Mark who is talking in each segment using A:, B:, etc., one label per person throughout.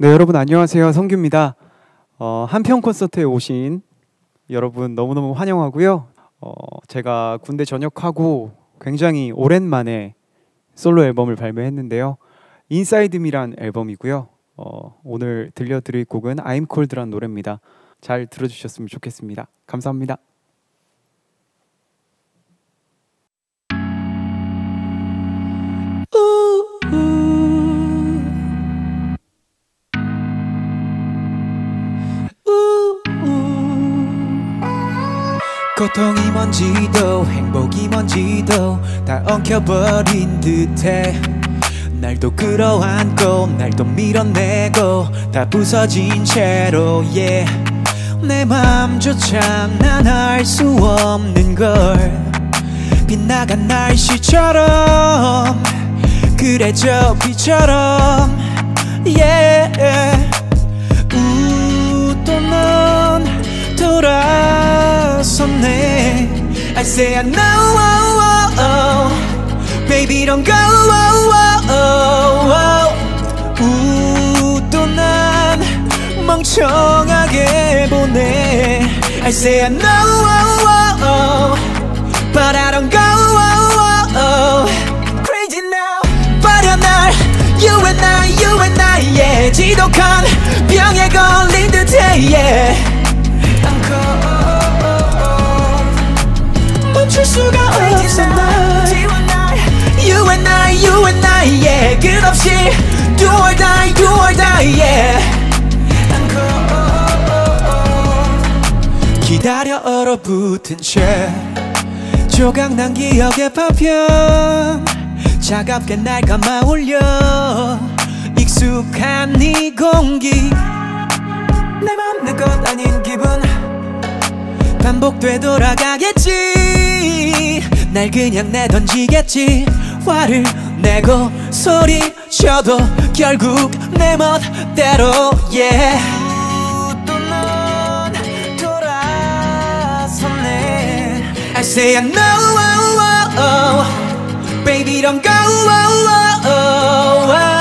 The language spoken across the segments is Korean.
A: 네, 여러분 안녕하세요. 성규입니다. 어, 한편 콘서트에 오신 여러분 너무너무 환영하고요. 어, 제가 군대 전역하고 굉장히 오랜만에 솔로 앨범을 발매했는데요. 인사이드미란 앨범이고요. 어, 오늘 들려드릴 곡은 I'm Cold란 노래입니다. 잘 들어주셨으면 좋겠습니다. 감사합니다.
B: 고통이 뭔지도 행복이 뭔지도 다 엉켜버린 듯해. 날또 끌어안고 날또 밀어내고 다 부서진 채로 yeah. 내 맘조차 난 알 수 없는 걸. 빛나간 날씨처럼 그래 저 빛처럼 say I know oh, oh, oh. Baby don't go oh, oh, oh, oh. 우또난 멍청하게 보네 I say I know oh, oh, oh. But I don't go oh, oh, oh. Crazy now 버려 날 You and I, you and I yeah. 지독한 병에 걸린 듯해 yeah. 멈출 수가 없어 날 You and I, you and I yeah. 끝없이 Do or die, do or die yeah. 기다려 얼어붙은 채. 조각 난 기억의 파편. 차갑게 날 감아올려. 익숙한 네 공기. 내 맘 내 것 아닌 기분. 반복돼 돌아가겠지 날 그냥 내던지겠지 화를 내고 소리쳐도 결국 내 멋대로 yeah 또넌 돌아섰네 I say I know oh, oh, oh. Baby don't go oh, oh, oh,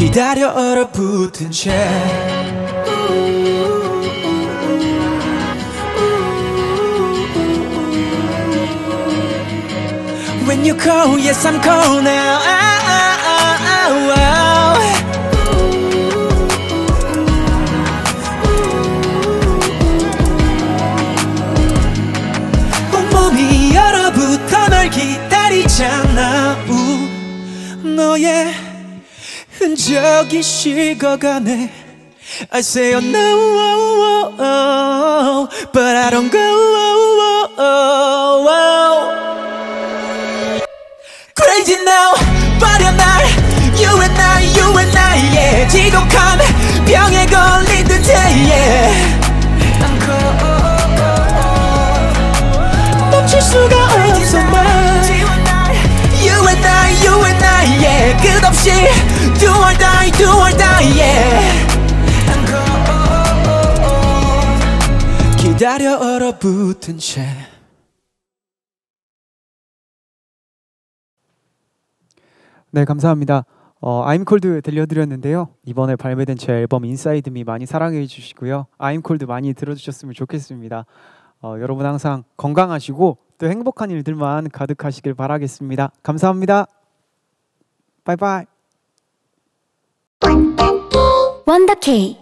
B: 기다려 얼어붙은 채 When you call, yes I'm cold now ah, ah, ah, ah, ah. 온몸이 얼어붙어 널 기다리잖아 우 너의 흔적이 식어가네 I say oh no oh, oh, oh, But I don't go oh, oh, oh. Crazy now 버려 날 You and I, you and I yeah. 지독한 병에 걸린 듯해 yeah. 없이 Do or die, do or die yeah. 기다려 얼어붙은 채
A: 네, 감사합니다. 어, I'm Cold 들려드렸는데요. 이번에 발매된 제 앨범 Inside Me 많이 사랑해 주시고요. I'm Cold 많이 들어주셨으면 좋겠습니다. 어, 여러분 항상 건강하시고 또 행복한 일들만 가득하시길 바라겠습니다. 감사합니다. 바이바이.
C: Wanda K.